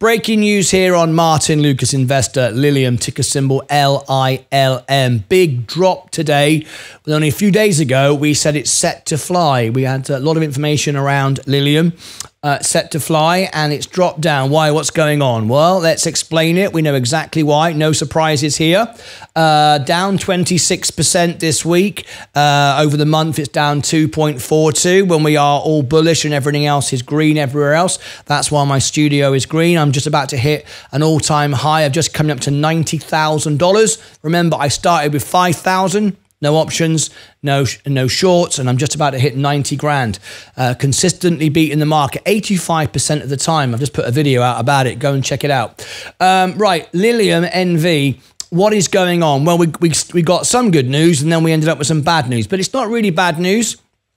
Breaking news here on Martyn Lucas Investor, Lilium, ticker symbol L I L M. Big drop today. Only a few days ago, we said it's set to fly. We had a lot of information around Lilium uh, set to fly and it's dropped down. Why? What's going on? Well, let's explain it. We know exactly why. No surprises here. Uh, down 26% this week. Uh, over the month, it's down 2.42 when we are all bullish and everything else is green everywhere else. That's why my studio is green. I'm just about to hit an all time high. I've just coming up to $90,000. Remember, I started with 5,000 no options, no no shorts, and I'm just about to hit 90 grand. Uh, consistently beating the market 85% of the time. I've just put a video out about it. Go and check it out. Um, right, Lilium NV. What is going on? Well, we, we, we got some good news and then we ended up with some bad news, but it's not really bad news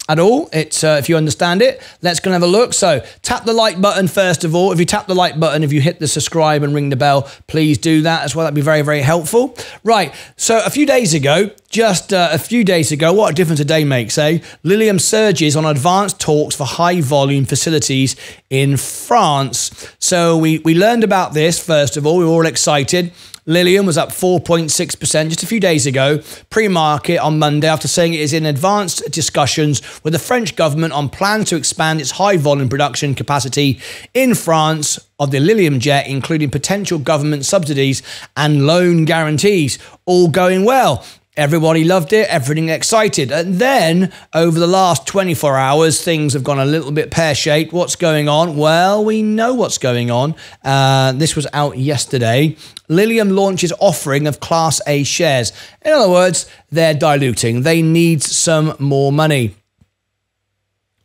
at all. It's uh, if you understand it. Let's go and have a look. So tap the like button first of all. If you tap the like button, if you hit the subscribe and ring the bell, please do that as well. That'd be very very helpful. Right. So a few days ago, just uh, a few days ago, what a difference a day makes, eh? Lilium surges on advanced talks for high volume facilities in France. So we we learned about this first of all. We were all excited. Lilium was up 4.6% just a few days ago, pre market on Monday, after saying it is in advanced discussions with the French government on plans to expand its high volume production capacity in France of the Lilium jet, including potential government subsidies and loan guarantees. All going well. Everybody loved it, everything excited. And then over the last 24 hours, things have gone a little bit pear shaped. What's going on? Well, we know what's going on. Uh, this was out yesterday. Lilium launches offering of Class A shares. In other words, they're diluting. They need some more money.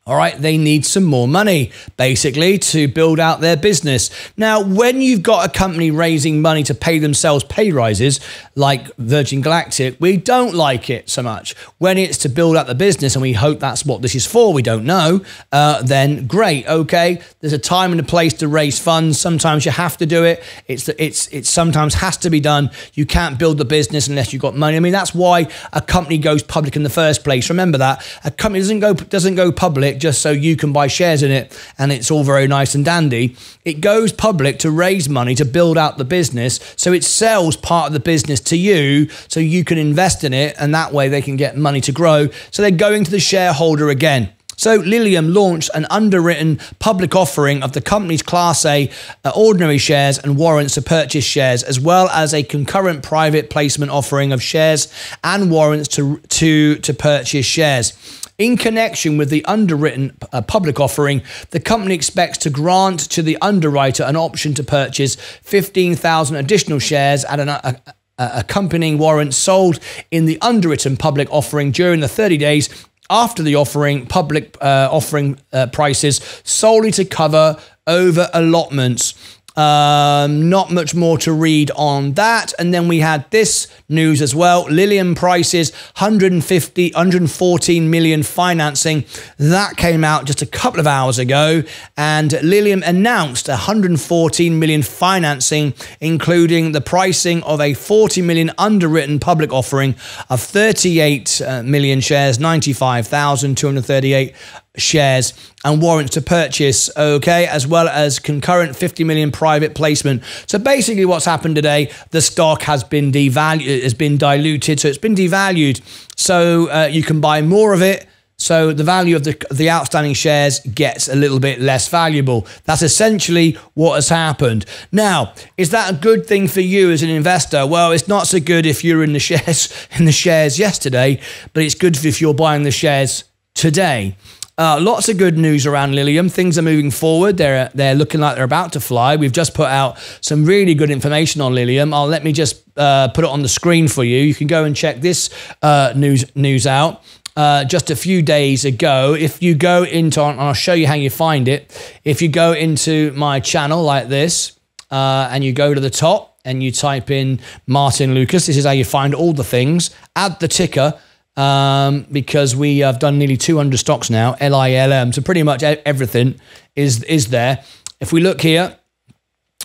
All right, they need some more money, basically, to build out their business. Now, when you've got a company raising money to pay themselves pay rises, like Virgin Galactic, we don't like it so much. When it's to build out the business, and we hope that's what this is for, we don't know, uh, then great, okay. There's a time and a place to raise funds. Sometimes you have to do it. It's it's it sometimes has to be done. You can't build the business unless you've got money. I mean, that's why a company goes public in the first place. Remember that a company doesn't go doesn't go public just so you can buy shares in it and it's all very nice and dandy. It goes public to raise money to build out the business. So it sells part of the business to you so you can invest in it and that way they can get money to grow. So they're going to the shareholder again. So Lilium launched an underwritten public offering of the company's Class A uh, ordinary shares and warrants to purchase shares, as well as a concurrent private placement offering of shares and warrants to, to, to purchase shares. In connection with the underwritten uh, public offering, the company expects to grant to the underwriter an option to purchase 15,000 additional shares at an uh, uh, accompanying warrant sold in the underwritten public offering during the 30 days after the offering public uh, offering uh, prices solely to cover over allotments um, not much more to read on that. And then we had this news as well. Lilium prices 150, 114 million financing. That came out just a couple of hours ago. And Lilium announced 114 million financing, including the pricing of a 40 million underwritten public offering of 38 uh, million shares, 95,238 shares and warrants to purchase, okay, as well as concurrent 50 million private placement. So basically what's happened today, the stock has been devalued, has been diluted, so it's been devalued. So uh, you can buy more of it. So the value of the, the outstanding shares gets a little bit less valuable. That's essentially what has happened. Now, is that a good thing for you as an investor? Well, it's not so good if you're in the shares in the shares yesterday, but it's good if you're buying the shares today. Uh, lots of good news around Lilium. Things are moving forward. They're they're looking like they're about to fly. We've just put out some really good information on Lilium. I'll let me just uh, put it on the screen for you. You can go and check this uh, news news out. Uh, just a few days ago. If you go into, and I'll show you how you find it. If you go into my channel like this, uh, and you go to the top and you type in Martyn Lucas, this is how you find all the things. Add the ticker um, because we have done nearly 200 stocks now, LILM. So pretty much everything is is there. If we look here,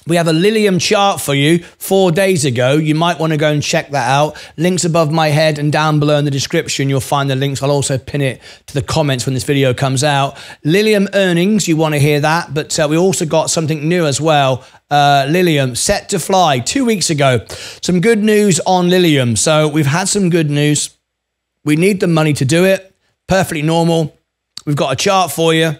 We have a Lilium chart for you four days ago. You might want to go and check that out. Links above my head and down below in the description, you'll find the links. I'll also pin it to the comments when this video comes out. Lilium earnings, you want to hear that, but uh, we also got something new as well. Uh, Lilium set to fly two weeks ago. Some good news on Lilium. So we've had some good news. We need the money to do it. Perfectly normal. We've got a chart for you.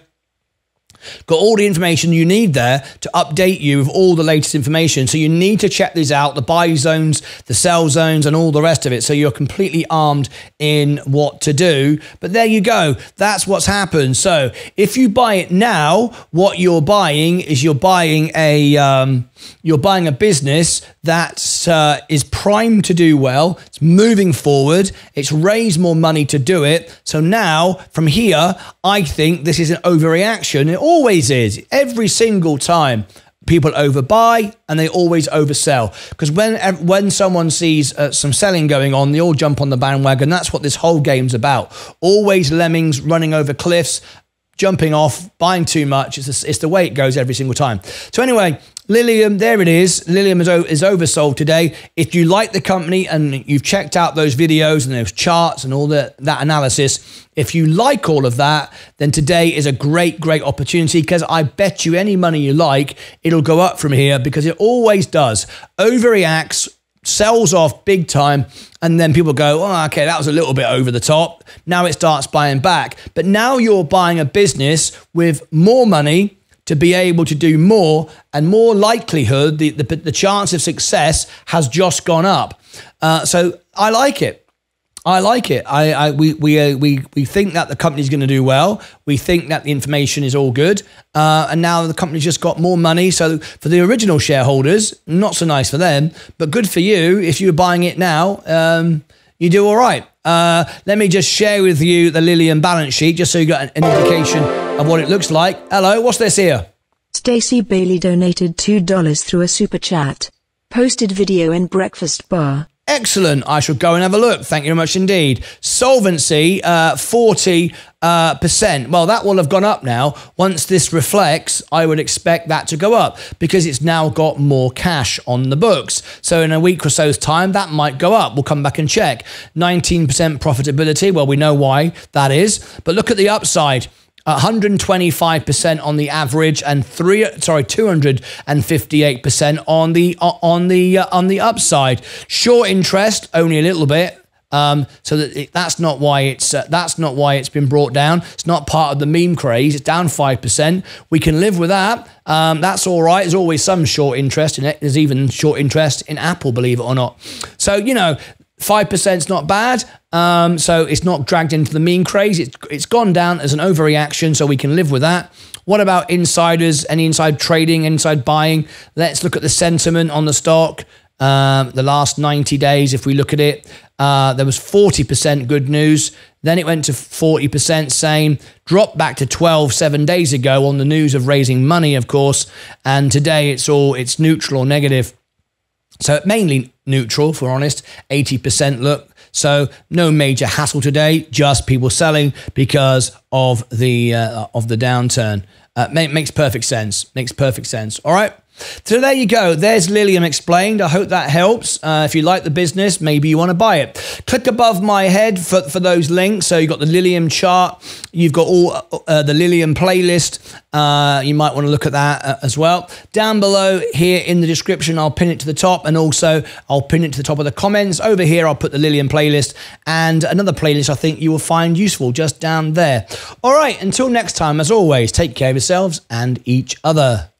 Got all the information you need there to update you with all the latest information. So you need to check these out, the buy zones, the sell zones, and all the rest of it. So you're completely armed in what to do. But there you go. That's what's happened. So if you buy it now, what you're buying is you're buying a um, you're buying a business that uh, is primed to do well. It's moving forward. It's raised more money to do it. So now from here, I think this is an overreaction. It always is. Every single time people overbuy and they always oversell. Because when when someone sees uh, some selling going on they all jump on the bandwagon. That's what this whole game's about. Always lemmings running over cliffs jumping off buying too much. It's, it's the way it goes every single time. So anyway Lilium, there it is. Lilium is, is oversold today. If you like the company and you've checked out those videos and those charts and all the, that analysis, if you like all of that, then today is a great, great opportunity because I bet you any money you like, it'll go up from here because it always does. Overreacts, sells off big time, and then people go, oh, okay, that was a little bit over the top. Now it starts buying back. But now you're buying a business with more money to be able to do more and more likelihood, the, the, the chance of success has just gone up. Uh, so I like it. I like it. I, I we we uh, we we think that the company's going to do well. We think that the information is all good, uh, and now the company's just got more money. So for the original shareholders, not so nice for them, but good for you if you're buying it now. Um, you do all right. Uh, let me just share with you the Lilium balance sheet, just so you got an, an indication of what it looks like. Hello, what's this here? Stacy Bailey donated $2 through a super chat. Posted video in breakfast bar. Excellent. I shall go and have a look. Thank you very much indeed. Solvency, uh, 40 uh, percent. Well, that will have gone up now. Once this reflects, I would expect that to go up because it's now got more cash on the books. So in a week or so's time, that might go up. We'll come back and check. 19% profitability. Well, we know why that is. But look at the upside. 125% on the average and three sorry 258% on the on the uh, on the upside short interest only a little bit um, so that it, that's not why it's uh, that's not why it's been brought down. It's not part of the meme craze. It's down five percent. We can live with that. Um, that's all right. There's always some short interest in it. There's even short interest in Apple, believe it or not. So you know, five percent is not bad. Um, so it's not dragged into the meme craze. It's, it's gone down as an overreaction, so we can live with that. What about insiders, any inside trading, inside buying? Let's look at the sentiment on the stock. Um, the last 90 days, if we look at it, uh, there was 40% good news. Then it went to 40% same, dropped back to 12 seven days ago on the news of raising money, of course. And today it's all it's neutral or negative. So mainly neutral, for honest. 80% look so no major hassle today, just people selling because of the uh, of the downturn. Uh, makes perfect sense. Makes perfect sense. All right. So there you go. There's Lilium explained. I hope that helps. Uh, if you like the business, maybe you want to buy it. Click above my head for, for those links. So you've got the Lilium chart. You've got all uh, the Lilium playlist. Uh, you might want to look at that uh, as well. Down below here in the description, I'll pin it to the top. And also I'll pin it to the top of the comments. Over here, I'll put the Lilium playlist and another playlist I think you will find useful just down there. All right. Until next time, as always, take care of yourselves and each other.